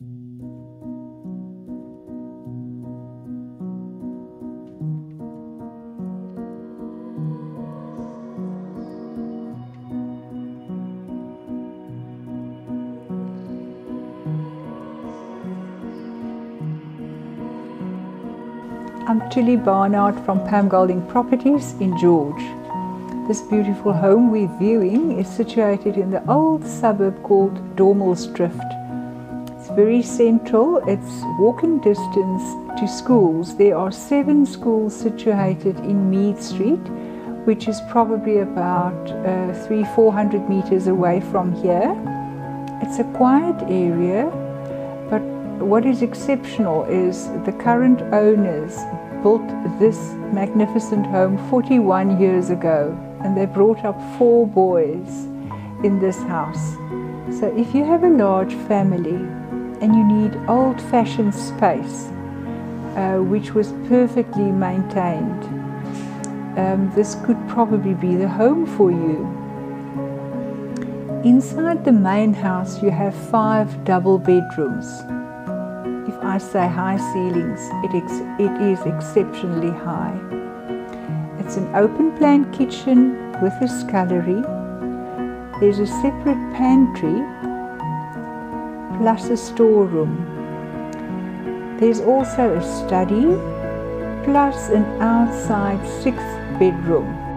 I'm Tilly Barnard from Pam Golding Properties in George. This beautiful home we're viewing is situated in the old suburb called Dormehlsdrift. It's very central, it's walking distance to schools. There are seven schools situated in Meade Street, which is probably about uh, three, four hundred meters away from here. It's a quiet area, but what is exceptional is the current owners built this magnificent home 41 years ago and they brought up four boys in this house. So if you have a large family and you need old fashioned space, uh, which was perfectly maintained, um, this could probably be the home for you. Inside the main house, you have five double bedrooms. If I say high ceilings, it, ex- it is exceptionally high. It's an open plan kitchen with a scullery. There's a separate pantry plus a storeroom. There's also a study plus an outside sixth bedroom.